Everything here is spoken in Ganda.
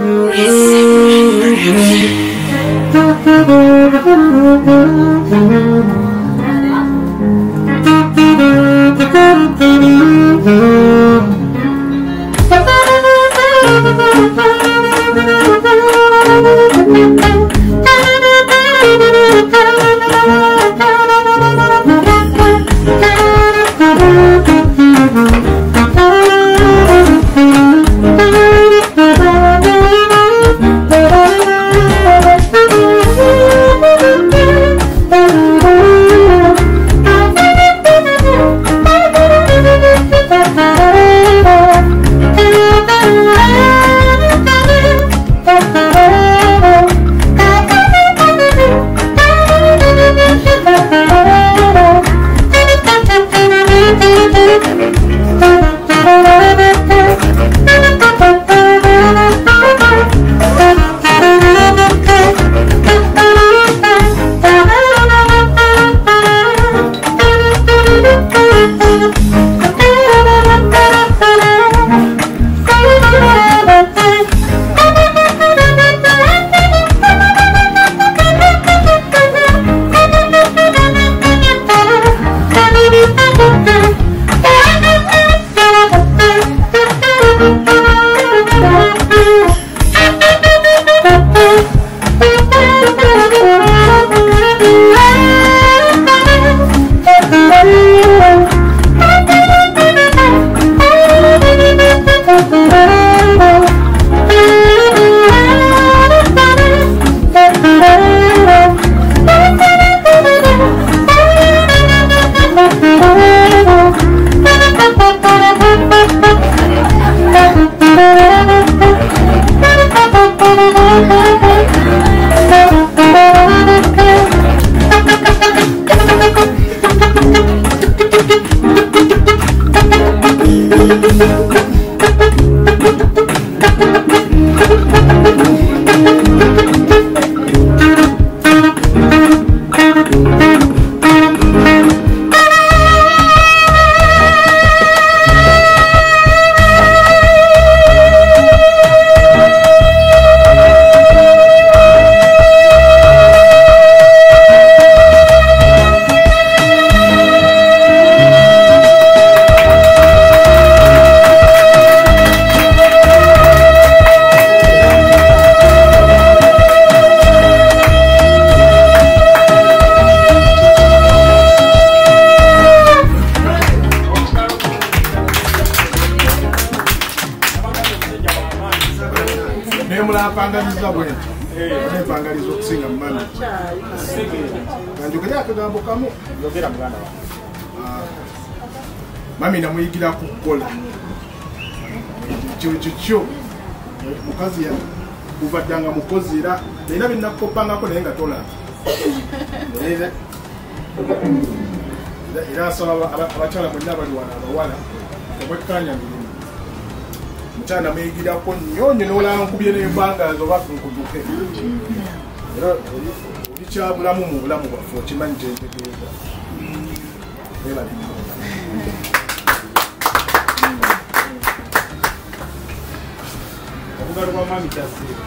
Yes, Thank you. Nemulapangaliza bwenti nepangaliza okusinga mumami kanjogere akagambo kamu Ah, mami namuyigira kukola ekyo kikyo mukazi kuvaddanga mukozi era naina byenakopangako naye nga tolaba Naye- era- asaba aba- aba- abakyala mwenna bali wano abawala obwekkanya mirimu mukyala muyigirako nnyo nyo nolaba nkubye nembangaza oba nkuduke. Era olikyabulamu mu bulamu bwaffe okimanyi kyentegeeza obugalo bwa maami kyasiiba